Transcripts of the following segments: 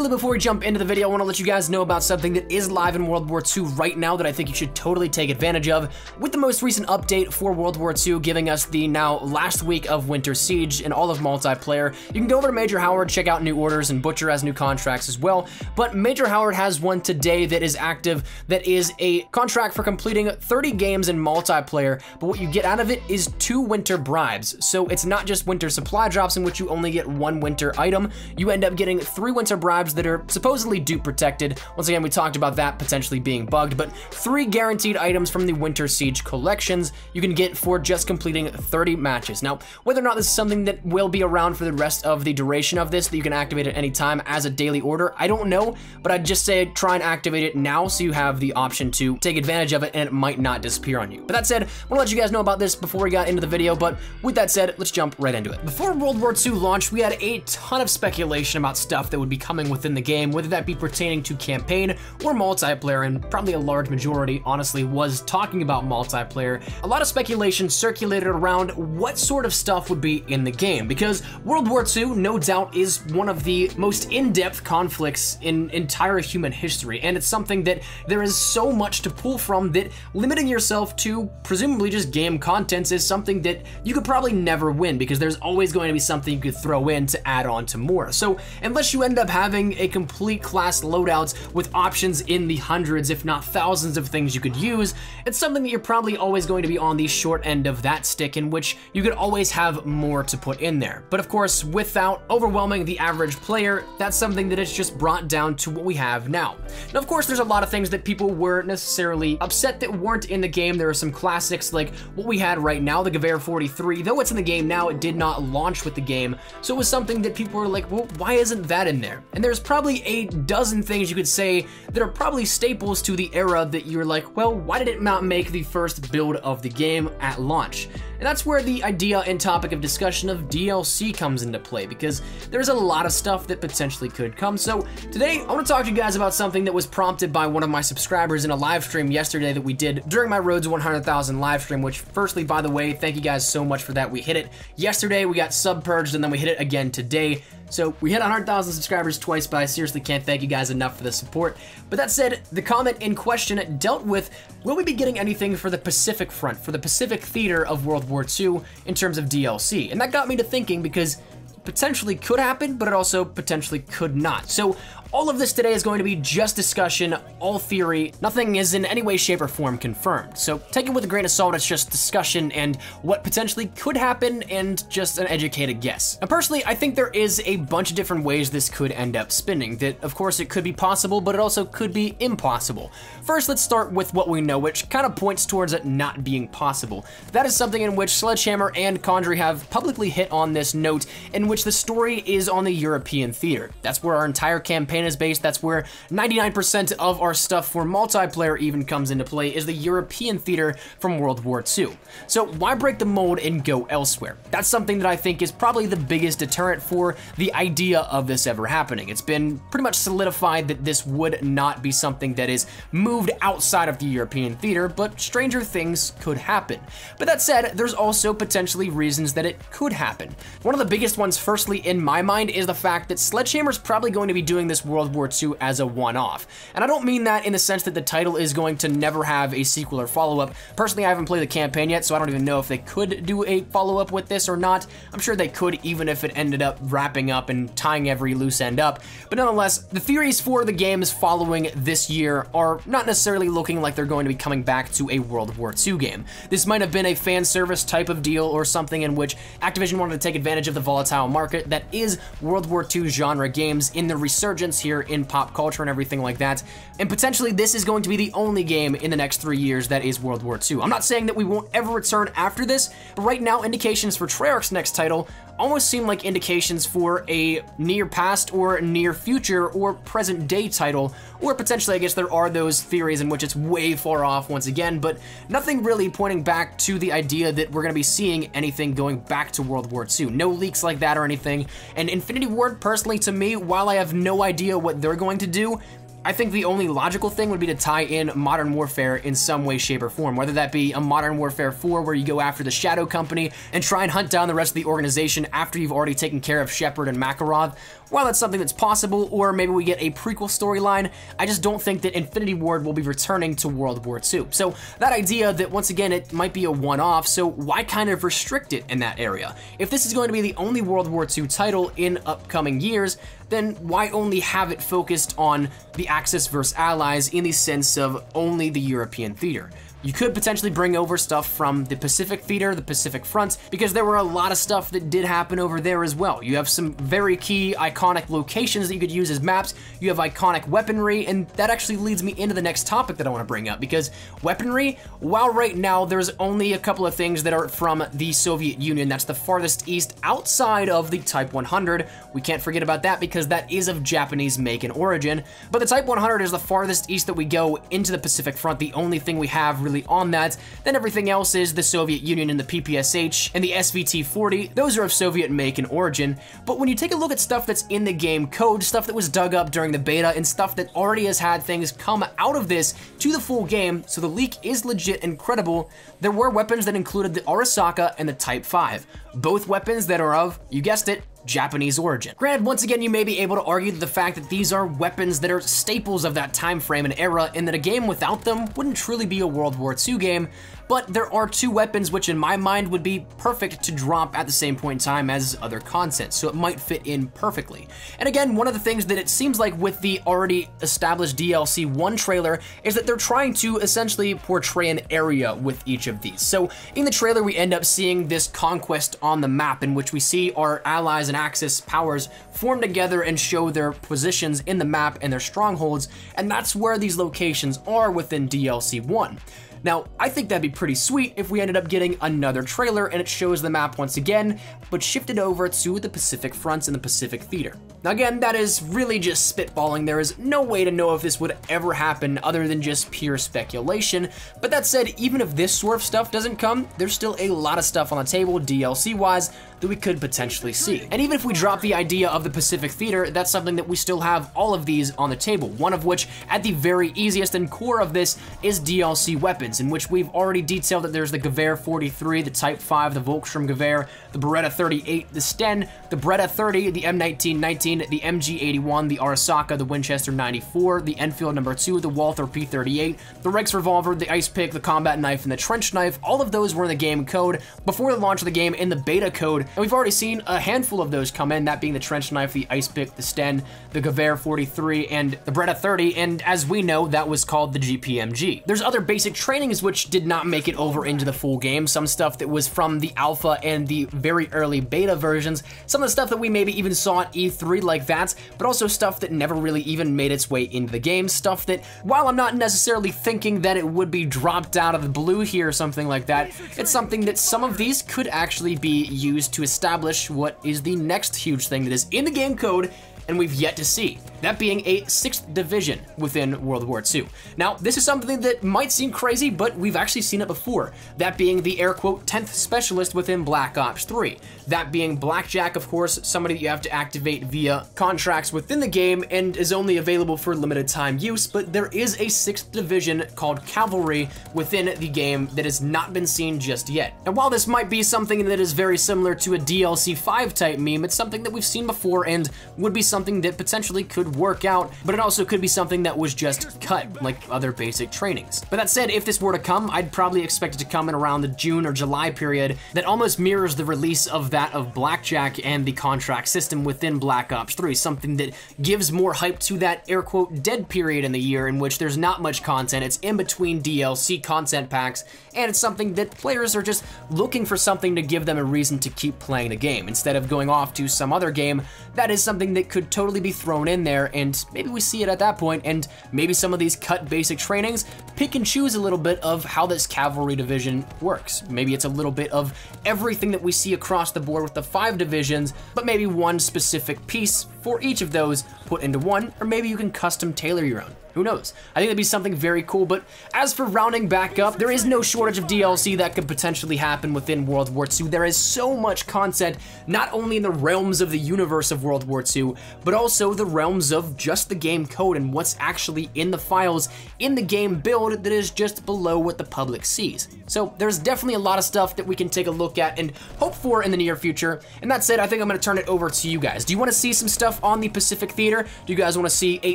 quickly before we jump into the video, I want to let you guys know about something that is live in World War II right now that I think you should totally take advantage of. With the most recent update for World War II giving us the now last week of Winter Siege and all of multiplayer, you can go over to Major Howard, check out new orders, and Butcher has new contracts as well. But Major Howard has one today that is active that is a contract for completing 30 games in multiplayer, but what you get out of it is two winter bribes. So it's not just winter supply drops in which you only get one winter item, you end up getting three winter bribes that are supposedly dupe protected. Once again, we talked about that potentially being bugged, but three guaranteed items from the Winter Siege collections you can get for just completing 30 matches. Now, whether or not this is something that will be around for the rest of the duration of this, that you can activate at any time as a daily order, I don't know, but I'd just say try and activate it now so you have the option to take advantage of it and it might not disappear on you. But that said, I want to let you guys know about this before we got into the video, but with that said, let's jump right into it. Before World War II launched, we had a ton of speculation about stuff that would be coming within the game, whether that be pertaining to campaign or multiplayer, and probably a large majority, honestly, was talking about multiplayer. A lot of speculation circulated around what sort of stuff would be in the game, because World War II, no doubt, is one of the most in-depth conflicts in entire human history, and it's something that there is so much to pull from that limiting yourself to presumably just game contents is something that you could probably never win, because there's always going to be something you could throw in to add on to more. So unless you end up having a complete class loadouts with options in the hundreds, if not thousands of things you could use, it's something that you're probably always going to be on the short end of that stick in which you could always have more to put in there. But of course, without overwhelming the average player, that's something that is just brought down to what we have now. Now, of course, there's a lot of things that people were necessarily upset that weren't in the game. There are some classics like what we had right now, the Gewehr 43. Though it's in the game now, it did not launch with the game. So it was something that people were like, well, why isn't that in there? And there's probably a dozen things you could say that are probably staples to the era that you're like, well, why did it not make the first build of the game at launch? And that's where the idea and topic of discussion of DLC comes into play, because there's a lot of stuff that potentially could come. So today, I want to talk to you guys about something that was prompted by one of my subscribers in a live stream yesterday that we did during my Road to 100,000 live stream, which firstly, by the way, thank you guys so much for that. We hit it yesterday, we got sub purged, and then we hit it again today. So we hit 100,000 subscribers twice, but I seriously can't thank you guys enough for the support. But that said, the comment in question dealt with, will we be getting anything for the Pacific Front, for the Pacific Theater of World War II in terms of DLC? And that got me to thinking because potentially could happen, but it also potentially could not. So all of this today is going to be just discussion, all theory. Nothing is in any way, shape, or form confirmed. So take it with a grain of salt. It's just discussion and what potentially could happen and just an educated guess. Now, personally, I think there is a bunch of different ways this could end up spinning. That, of course, it could be possible, but it also could be impossible. First, let's start with what we know, which kind of points towards it not being possible. That is something in which Sledgehammer and Condrey have publicly hit on this note, in which the story is on the European theater. That's where our entire campaign is based. That's where 99% of our stuff for multiplayer even comes into play is the European theater from World War II. So why break the mold and go elsewhere? That's something that I think is probably the biggest deterrent for the idea of this ever happening. It's been pretty much solidified that this would not be something that is moved outside of the European theater, but stranger things could happen. But that said, there's also potentially reasons that it could happen. One of the biggest ones, firstly, in my mind, is the fact that Sledgehammer's probably going to be doing this World War II as a one-off. And I don't mean that in the sense that the title is going to never have a sequel or follow-up. Personally, I haven't played the campaign yet, so I don't even know if they could do a follow-up with this or not. I'm sure they could, even if it ended up wrapping up and tying every loose end up. But nonetheless, the theories for the games following this year are not necessarily looking like they're going to be coming back to a World War II game. This might have been a fan service type of deal or something in which Activision wanted to take advantage of the volatile market that is World War II genre games in the resurgence here in pop culture and everything like that. And potentially this is going to be the only game in the next three years that is World War II. I'm not saying that we won't ever return after this, but right now indications for Treyarch's next title almost seem like indications for a near past or near future or present day title, or potentially I guess there are those theories in which it's way far off once again, but nothing really pointing back to the idea that we're going to be seeing anything going back to World War II. No leaks like that or anything, and Infinity Ward personally to me, while I have no idea what they're going to do, I think the only logical thing would be to tie in Modern Warfare in some way, shape, or form, whether that be a Modern Warfare 4 where you go after the Shadow Company and try and hunt down the rest of the organization after you've already taken care of Shepard and Makarov. While that's something that's possible, or maybe we get a prequel storyline, I just don't think that Infinity Ward will be returning to World War II. So that idea that once again it might be a one-off, so why kind of restrict it in that area? If this is going to be the only World War II title in upcoming years, then why only have it focused on the Axis versus Allies in the sense of only the European theater? You could potentially bring over stuff from the Pacific Theater, the Pacific Front, because there were a lot of stuff that did happen over there as well. You have some very key iconic locations that you could use as maps, you have iconic weaponry, and that actually leads me into the next topic that I want to bring up, because weaponry, while right now there's only a couple of things that are from the Soviet Union, that's the farthest east outside of the Type 100, we can't forget about that because that is of Japanese make and origin, but the Type 100 is the farthest east that we go into the Pacific Front, the only thing we have really on that. Then everything else is the Soviet Union and the PPSH and the SVT-40. Those are of Soviet make and origin. But when you take a look at stuff that's in the game code, stuff that was dug up during the beta, and stuff that already has had things come out of this to the full game, so the leak is legit and credible, there were weapons that included the Arisaka and the Type 5. Both weapons that are of, you guessed it, Japanese origin. Granted, once again, you may be able to argue the fact that these are weapons that are staples of that time frame and era, and that a game without them wouldn't truly be a World War II game, but there are two weapons which in my mind would be perfect to drop at the same point in time as other content, so it might fit in perfectly. And again, one of the things that it seems like with the already established DLC 1 trailer is that they're trying to essentially portray an area with each of these. So in the trailer, we end up seeing this conquest on the map in which we see our allies and Axis powers form together and show their positions in the map and their strongholds, and that's where these locations are within DLC 1. Now, I think that'd be pretty sweet if we ended up getting another trailer and it shows the map once again, but shifted over to the Pacific Fronts and the Pacific Theater. Now again, that is really just spitballing. There is no way to know if this would ever happen other than just pure speculation. But that said, even if this sort of stuff doesn't come, there's still a lot of stuff on the table DLC-wise that we could potentially see. And even if we drop the idea of the Pacific Theater, that's something that we still have all of these on the table. One of which, at the very easiest and core of this, is DLC weapons, in which we've already detailed that there's the Gewehr 43, the Type 5, the Volkssturm Gewehr, the Beretta 38, the Sten, the Beretta 30, the M1919, the MG81, the Arisaka, the Winchester 94, the Enfield number 2, the Walther P38, the Rex Revolver, the Ice Pick, the Combat Knife, and the Trench Knife. All of those were in the game code before the launch of the game in the beta code, and we've already seen a handful of those come in, that being the Trench Knife, the Ice Pick, the Sten, the Gewehr 43, and the Beretta 30, and as we know, that was called the GPMG. There's other basic trainings which did not make it over into the full game, some stuff that was from the alpha and the very early beta versions, some of the stuff that we maybe even saw at E3 like that, but also stuff that never really even made its way into the game, stuff that, while I'm not necessarily thinking that it would be dropped out of the blue here or something like that, it's something that some of these could actually be used to establish what is the next huge thing that is in the game code and we've yet to see, that being a 6th division within World War II. Now, this is something that might seem crazy, but we've actually seen it before, that being the air quote 10th specialist within Black Ops 3. That being Blackjack, of course, somebody that you have to activate via contracts within the game and is only available for limited time use, but there is a 6th division called Cavalry within the game that has not been seen just yet. And while this might be something that is very similar to a DLC 5 type meme, it's something that we've seen before and would be something something that potentially could work out, but it also could be something that was just cut, like other basic trainings. But that said, if this were to come, I'd probably expect it to come in around the June or July period that almost mirrors the release of that of Blackjack and the contract system within Black Ops 3, something that gives more hype to that air quote dead period in the year in which there's not much content, it's in between DLC content packs, and it's something that players are just looking for something to give them a reason to keep playing the game. Instead of going off to some other game, that is something that could totally be thrown in there, and maybe we see it at that point, and maybe some of these cut basic trainings pick and choose a little bit of how this cavalry division works. Maybe it's a little bit of everything that we see across the board with the five divisions, but maybe one specific piece for each of those put into one, or maybe you can custom tailor your own. Who knows? I think that'd be something very cool, but as for rounding back up, there is no shortage of DLC that could potentially happen within World War II. There is so much content, not only in the realms of the universe of World War II, but also the realms of just the game code and what's actually in the files in the game build that is just below what the public sees. So there's definitely a lot of stuff that we can take a look at and hope for in the near future. And that said, I think I'm gonna turn it over to you guys. Do you wanna see some stuff on the Pacific Theater? Do you guys wanna see a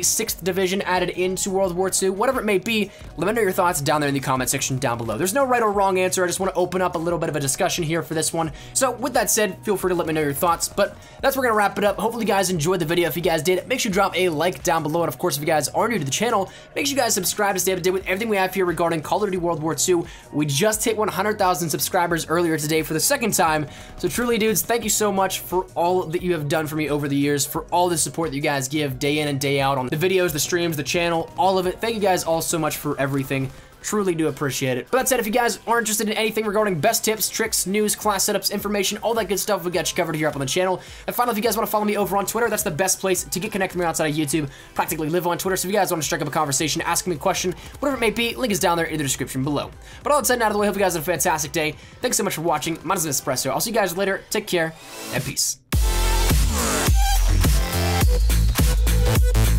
6th Division added into World War II, whatever it may be, let me know your thoughts down there in the comment section down below. There's no right or wrong answer, I just want to open up a little bit of a discussion here for this one. So with that said, feel free to let me know your thoughts, but that's where we're gonna wrap it up. Hopefully you guys enjoyed the video. If you guys did, make sure you drop a like down below, and of course if you guys are new to the channel, make sure you guys subscribe to stay up to date with everything we have here regarding Call of Duty World War II. We just hit 100,000 subscribers earlier today for the second time, so truly dudes, thank you so much for all that you have done for me over the years, for all the support that you guys give day in and day out on the videos, the streams, the channel, all of it. Thank you guys all so much for everything. Truly do appreciate it. But that said, if you guys are interested in anything regarding best tips, tricks, news, class setups, information, all that good stuff, we got you covered here up on the channel. And finally, if you guys want to follow me over on Twitter, that's the best place to get connected with me outside of YouTube. Practically live on Twitter, so if you guys want to strike up a conversation, ask me a question, whatever it may be, link is down there in the description below. But all that said and out of the way, hope you guys have a fantastic day. Thanks so much for watching. My name is Espresso. I'll see you guys later. Take care, and peace. Thank you.